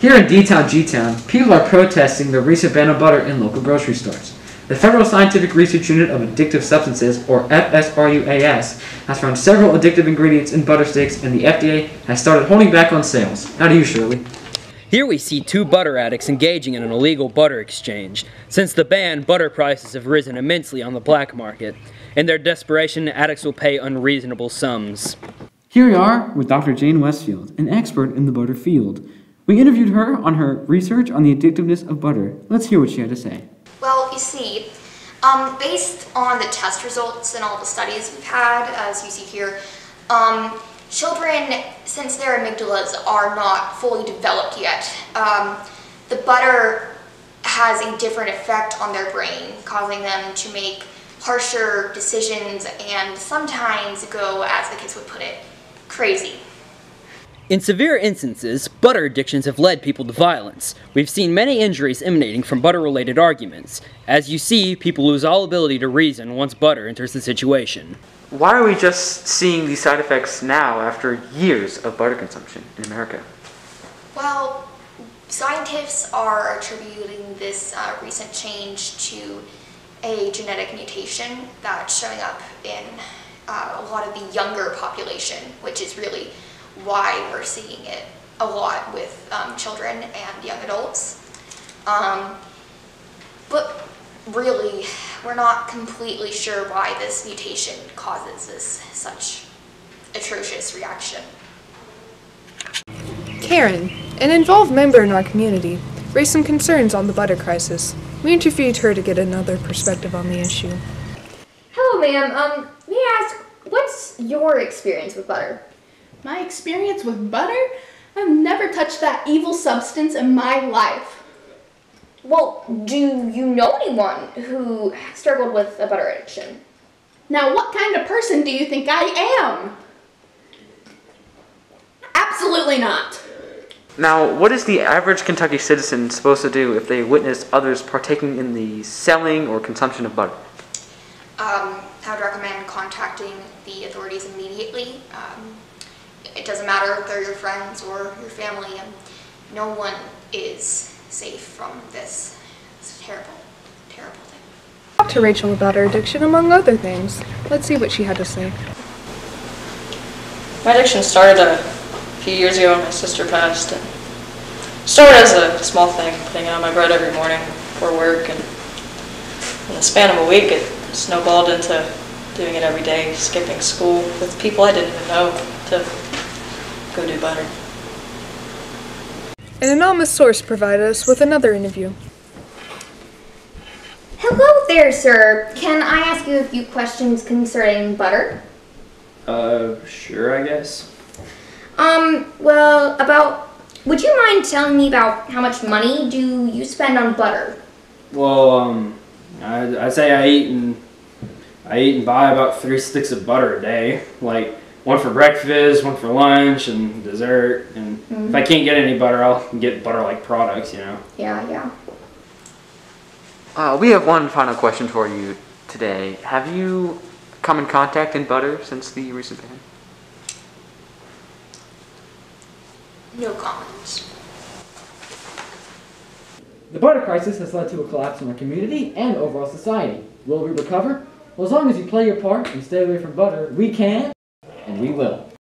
Here in D-Town, G-Town, people are protesting the recent ban on butter in local grocery stores. The Federal Scientific Research Unit of Addictive Substances, or FSRUAS, has found several addictive ingredients in butter sticks, and the FDA has started holding back on sales. How do you, Shirley? Here we see two butter addicts engaging in an illegal butter exchange. Since the ban, butter prices have risen immensely on the black market. In their desperation, addicts will pay unreasonable sums. Here we are with Dr. Jane Westfield, an expert in the butter field. We interviewed her on her research on the addictiveness of butter. Let's hear what she had to say. Well, you see, um, based on the test results and all the studies we've had, as you see here, um, children, since their amygdalas are not fully developed yet, um, the butter has a different effect on their brain, causing them to make harsher decisions and sometimes go, as the kids would put it, crazy. In severe instances, butter addictions have led people to violence. We've seen many injuries emanating from butter-related arguments. As you see, people lose all ability to reason once butter enters the situation. Why are we just seeing these side effects now after years of butter consumption in America? Well, scientists are attributing this uh, recent change to a genetic mutation that's showing up in uh, a lot of the younger population, which is really why we're seeing it a lot with um, children and young adults. Um, but really, we're not completely sure why this mutation causes this such atrocious reaction. Karen, an involved member in our community, raised some concerns on the butter crisis. We interviewed her to get another perspective on the issue. Hello, ma'am. Um, may I ask, what's your experience with butter? My experience with butter? I've never touched that evil substance in my life. Well, do you know anyone who struggled with a butter addiction? Now, what kind of person do you think I am? Absolutely not. Now, what is the average Kentucky citizen supposed to do if they witness others partaking in the selling or consumption of butter? Um, I would recommend contacting the authorities immediately. Um, it doesn't matter if they're your friends or your family, and no one is safe from this. It's terrible, terrible thing. Talked to Rachel about her addiction, among other things. Let's see what she had to say. My addiction started a few years ago when my sister passed. And started as a small thing, putting it on my bread every morning for work, and in the span of a week, it snowballed into doing it every day, skipping school with people I didn't even know to go do butter. An anonymous source provided us with another interview. Hello there, sir. Can I ask you a few questions concerning butter? Uh, sure, I guess. Um, well, about. Would you mind telling me about how much money do you spend on butter? Well, um, I, I'd say I eat and I eat and buy about three sticks of butter a day. Like one for breakfast, one for lunch, and dessert. And Mm-hmm. if I can't get any butter, I'll get butter-like products. You know. Yeah, yeah. Uh, we have one final question for you today. Have you come in contact in butter since the recent ban? No comments. The butter crisis has led to a collapse in our community and overall society. Will we recover? Well, as long as you play your part and stay away from butter, we can, and we will.